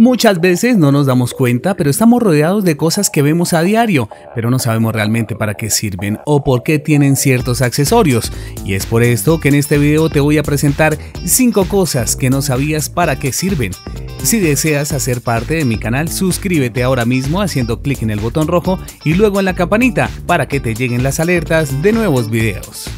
Muchas veces no nos damos cuenta, pero estamos rodeados de cosas que vemos a diario, pero no sabemos realmente para qué sirven o por qué tienen ciertos accesorios. Y es por esto que en este video te voy a presentar 5 cosas que no sabías para qué sirven. Si deseas hacer parte de mi canal, suscríbete ahora mismo haciendo clic en el botón rojo y luego en la campanita para que te lleguen las alertas de nuevos videos.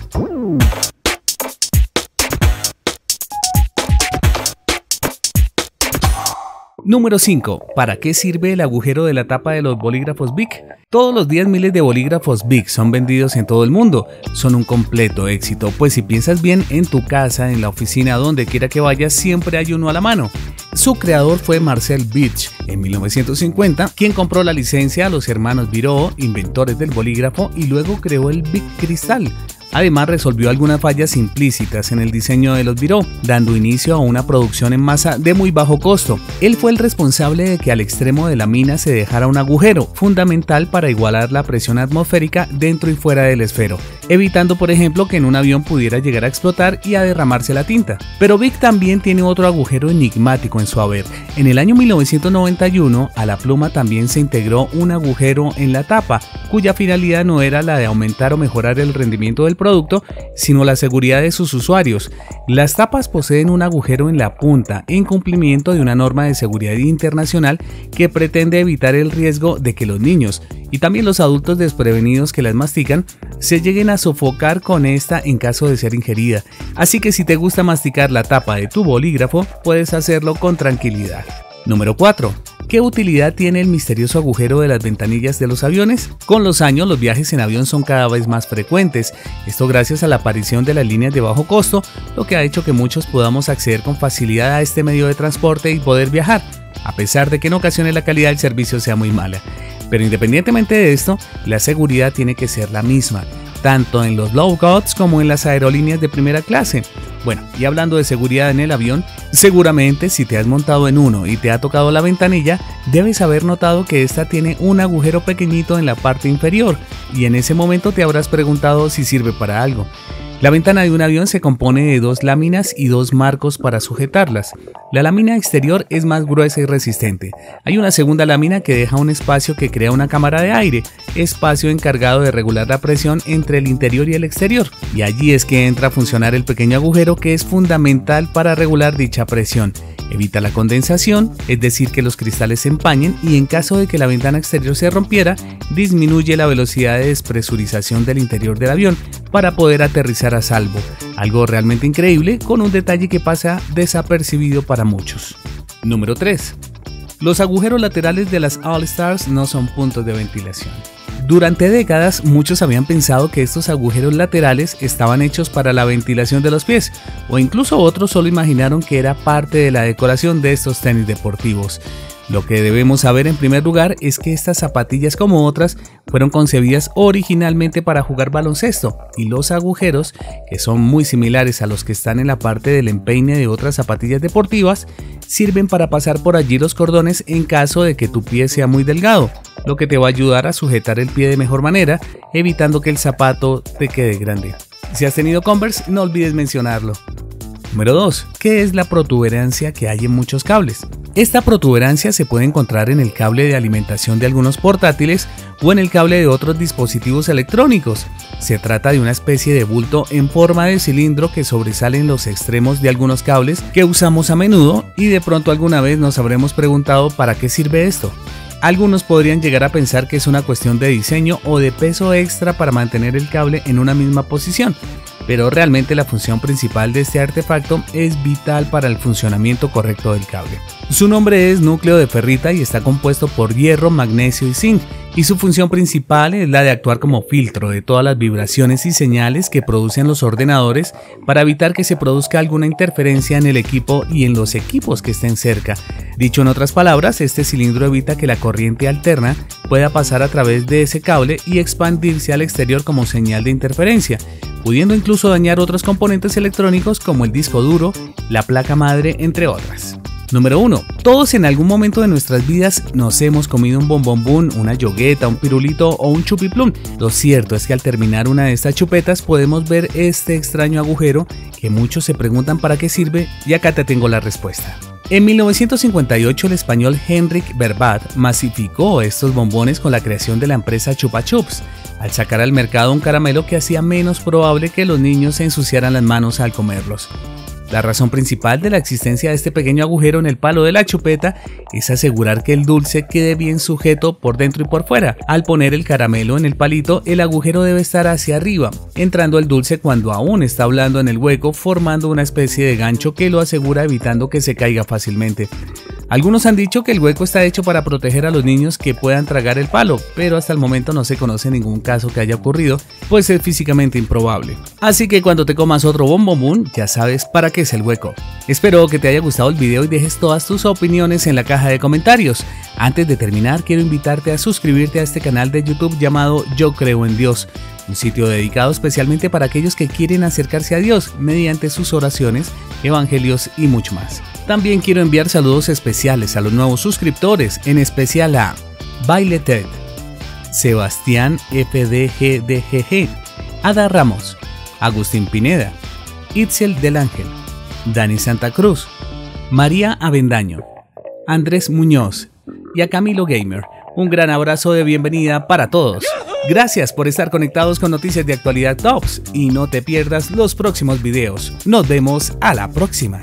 Número 5. ¿Para qué sirve el agujero de la tapa de los bolígrafos Bic? Todos los días miles de bolígrafos Bic son vendidos en todo el mundo. Son un completo éxito, pues si piensas bien, en tu casa, en la oficina, donde quiera que vayas, siempre hay uno a la mano. Su creador fue Marcel Beach en 1950, quien compró la licencia a los hermanos Biro, inventores del bolígrafo, y luego creó el Bic Cristal, Además, resolvió algunas fallas implícitas en el diseño de los Biro, dando inicio a una producción en masa de muy bajo costo. Él fue el responsable de que al extremo de la mina se dejara un agujero, fundamental para igualar la presión atmosférica dentro y fuera del esfero, evitando por ejemplo que en un avión pudiera llegar a explotar y a derramarse la tinta. Pero Vic también tiene otro agujero enigmático en su haber. En el año 1991 a la pluma también se integró un agujero en la tapa, cuya finalidad no era la de aumentar o mejorar el rendimiento del producto, sino la seguridad de sus usuarios. Las tapas poseen un agujero en la punta en cumplimiento de una norma de seguridad internacional que pretende evitar el riesgo de que los niños y también los adultos desprevenidos que las mastican se lleguen a sofocar con esta en caso de ser ingerida. Así que si te gusta masticar la tapa de tu bolígrafo, puedes hacerlo con tranquilidad. Número 4. ¿Qué utilidad tiene el misterioso agujero de las ventanillas de los aviones? Con los años los viajes en avión son cada vez más frecuentes, esto gracias a la aparición de las líneas de bajo costo, lo que ha hecho que muchos podamos acceder con facilidad a este medio de transporte y poder viajar, a pesar de que en ocasiones la calidad del servicio sea muy mala. Pero independientemente de esto, la seguridad tiene que ser la misma, tanto en los low cost como en las aerolíneas de primera clase. Bueno, y hablando de seguridad en el avión, seguramente si te has montado en uno y te ha tocado la ventanilla, debes haber notado que esta tiene un agujero pequeñito en la parte inferior y en ese momento te habrás preguntado si sirve para algo. La ventana de un avión se compone de dos láminas y dos marcos para sujetarlas. La lámina exterior es más gruesa y resistente. Hay una segunda lámina que deja un espacio que crea una cámara de aire, espacio encargado de regular la presión entre el interior y el exterior. Y allí es que entra a funcionar el pequeño agujero que es fundamental para regular dicha presión. Evita la condensación, es decir, que los cristales se empañen y en caso de que la ventana exterior se rompiera, disminuye la velocidad de despresurización del interior del avión para poder aterrizar a salvo. Algo realmente increíble con un detalle que pasa desapercibido para muchos. Número 3. Los agujeros laterales de las All Stars no son puntos de ventilación. Durante décadas muchos habían pensado que estos agujeros laterales estaban hechos para la ventilación de los pies, o incluso otros solo imaginaron que era parte de la decoración de estos tenis deportivos. Lo que debemos saber en primer lugar es que estas zapatillas como otras fueron concebidas originalmente para jugar baloncesto y los agujeros, que son muy similares a los que están en la parte del empeine de otras zapatillas deportivas, sirven para pasar por allí los cordones en caso de que tu pie sea muy delgado, lo que te va a ayudar a sujetar el pie de mejor manera, evitando que el zapato te quede grande. Si has tenido Converse, no olvides mencionarlo. Número 2. ¿Qué es la protuberancia que hay en muchos cables? Esta protuberancia se puede encontrar en el cable de alimentación de algunos portátiles o en el cable de otros dispositivos electrónicos. Se trata de una especie de bulto en forma de cilindro que sobresale en los extremos de algunos cables que usamos a menudo y de pronto alguna vez nos habremos preguntado para qué sirve esto. Algunos podrían llegar a pensar que es una cuestión de diseño o de peso extra para mantener el cable en una misma posición, pero realmente la función principal de este artefacto es vital para el funcionamiento correcto del cable. Su nombre es núcleo de ferrita y está compuesto por hierro, magnesio y zinc, y su función principal es la de actuar como filtro de todas las vibraciones y señales que producen los ordenadores para evitar que se produzca alguna interferencia en el equipo y en los equipos que estén cerca. Dicho en otras palabras, este cilindro evita que la corriente alterna pueda pasar a través de ese cable y expandirse al exterior como señal de interferencia, pudiendo incluso dañar otros componentes electrónicos como el disco duro, la placa madre, entre otras. Número 1. Todos en algún momento de nuestras vidas nos hemos comido un bombombún, una yogueta, un pirulito o un chupiplum. Lo cierto es que al terminar una de estas chupetas podemos ver este extraño agujero que muchos se preguntan para qué sirve y acá te tengo la respuesta. En 1958 el español Henrik Verbat masificó estos bombones con la creación de la empresa Chupa Chups, al sacar al mercado un caramelo que hacía menos probable que los niños se ensuciaran las manos al comerlos. La razón principal de la existencia de este pequeño agujero en el palo de la chupeta es asegurar que el dulce quede bien sujeto por dentro y por fuera. Al poner el caramelo en el palito, el agujero debe estar hacia arriba, entrando el dulce cuando aún está hablando en el hueco, formando una especie de gancho que lo asegura evitando que se caiga fácilmente. Algunos han dicho que el hueco está hecho para proteger a los niños que puedan tragar el palo, pero hasta el momento no se conoce ningún caso que haya ocurrido, pues es físicamente improbable. Así que cuando te comas otro bombombón, ya sabes para qué es el hueco. Espero que te haya gustado el video y dejes todas tus opiniones en la caja de comentarios. Antes de terminar, quiero invitarte a suscribirte a este canal de YouTube llamado Yo Creo en Dios, un sitio dedicado especialmente para aquellos que quieren acercarse a Dios mediante sus oraciones, evangelios y mucho más. También quiero enviar saludos especiales a los nuevos suscriptores, en especial a Bailetet, Sebastián FDGDGG, Ada Ramos, Agustín Pineda, Itzel del Ángel, Dani Santa Cruz, María Avendaño, Andrés Muñoz y a Camilo Gamer. Un gran abrazo de bienvenida para todos. Gracias por estar conectados con Noticias de Actualidad Tops y no te pierdas los próximos videos. Nos vemos a la próxima.